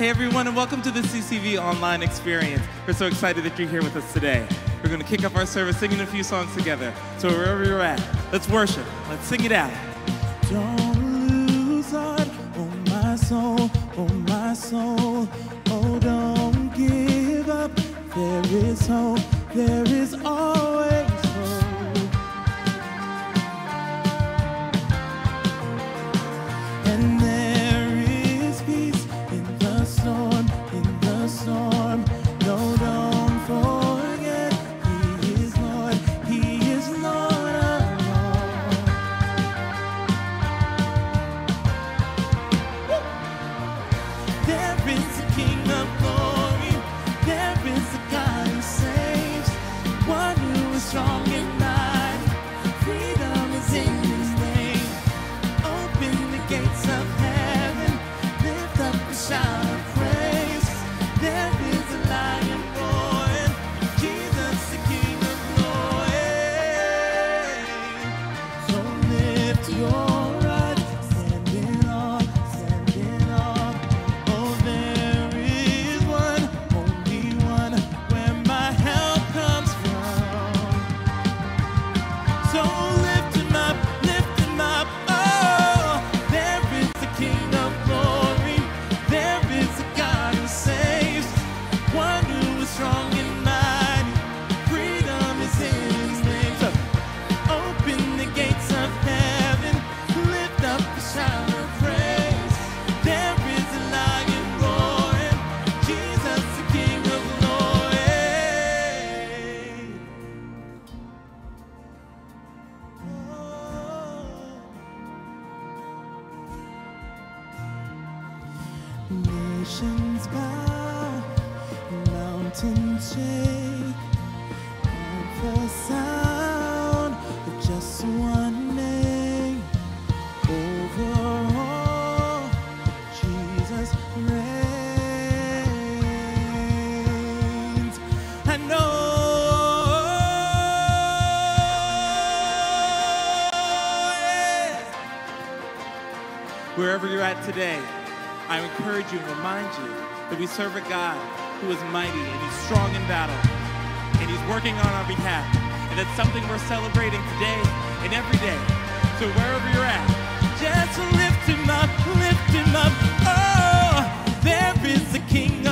Hey everyone, and welcome to the CCV online experience. We're so excited that you're here with us today. We're going to kick off our service singing a few songs together. So wherever you're at, let's worship. Let's sing it out. Don't lose heart, oh my soul, oh my soul. Oh, don't give up. There is hope, there is always sound of just one name. Over all, Jesus reigns. I know. yeah. Wherever you're at today, I encourage you and remind you that we serve a God who is mighty and he's strong in battle and he's working on our behalf. And that's something we're celebrating today and every day. So wherever you're at, Just lift him up, lift him up. Oh, there is a King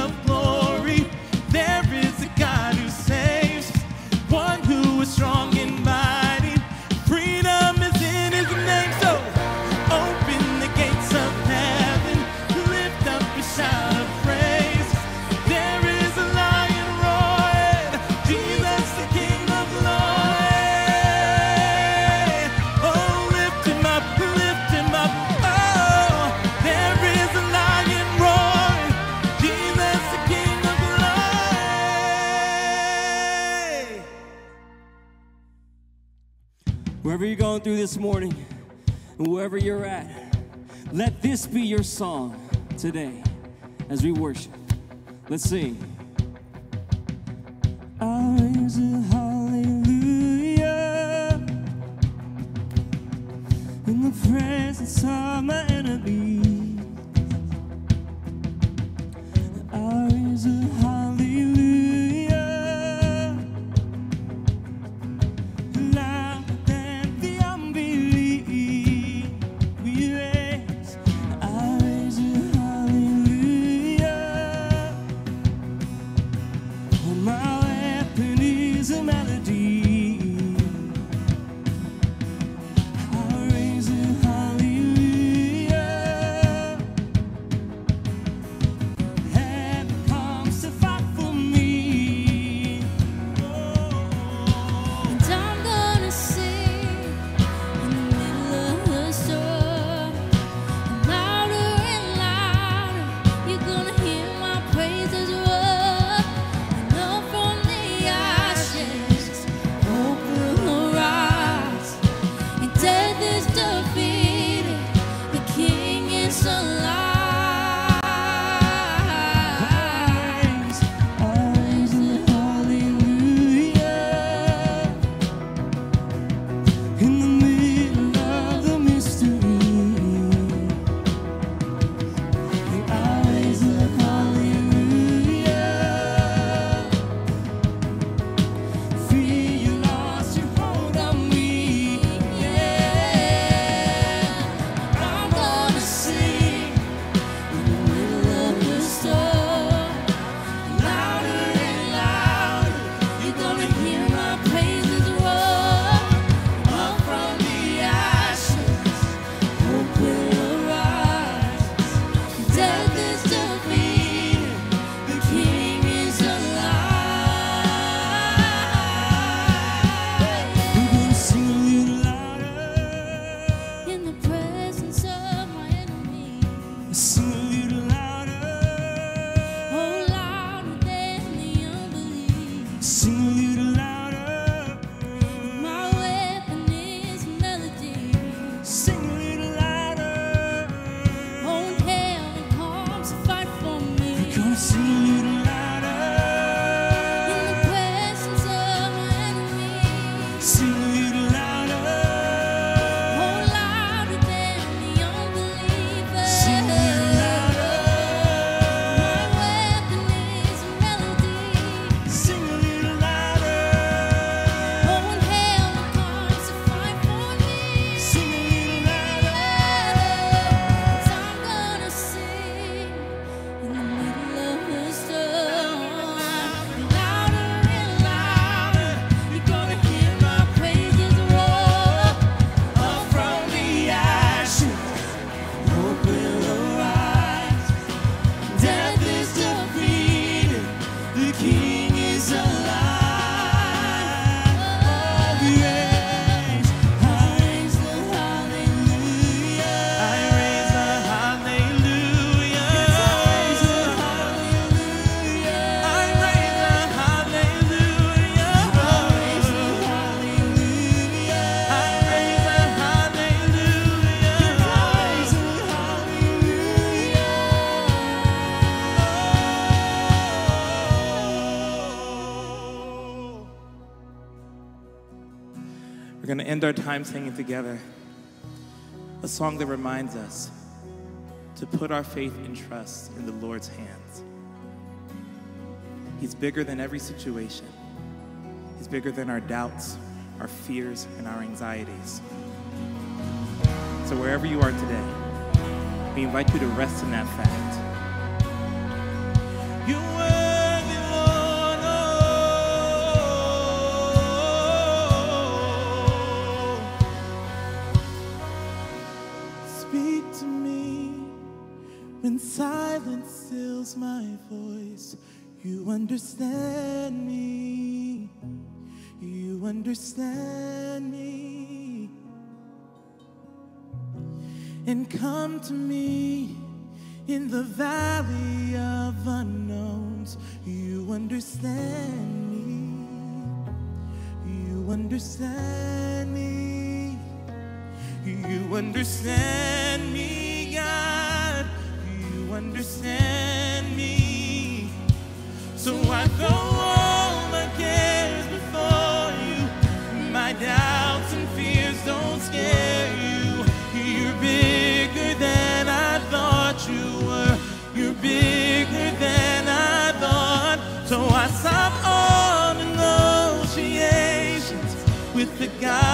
going through this morning, wherever you're at, let this be your song today as we worship. Let's sing. Hallelujah in the presence of my end our time singing together a song that reminds us to put our faith and trust in the Lord's hands. He's bigger than every situation. He's bigger than our doubts, our fears, and our anxieties. So, wherever you are today, we invite you to rest in that fact. Understand me. You understand me. And come to me in the valley of unknowns. You understand me. You understand me. You understand me, God. You understand me. So I throw all my cares before you. My doubts and fears don't scare you. You're bigger than I thought you were. You're bigger than I thought. So I stop all negotiations with the God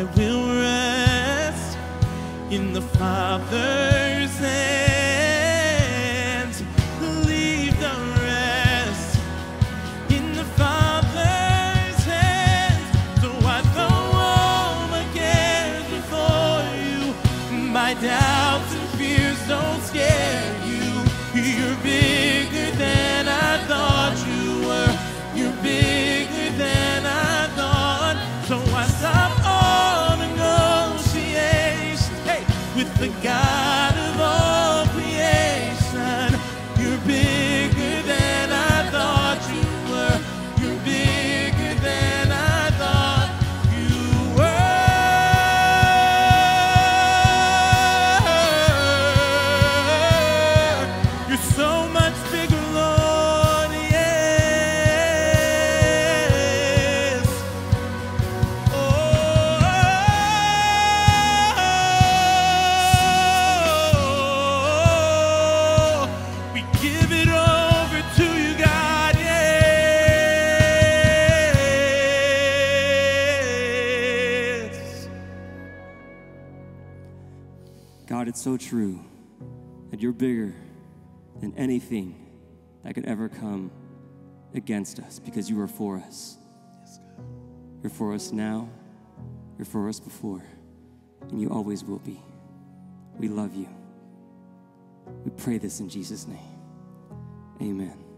I will rest in the Father's hands. So true that you're bigger than anything that could ever come against us because you are for us. You're for us now, you're for us before, and you always will be. We love you. We pray this in Jesus' name. Amen.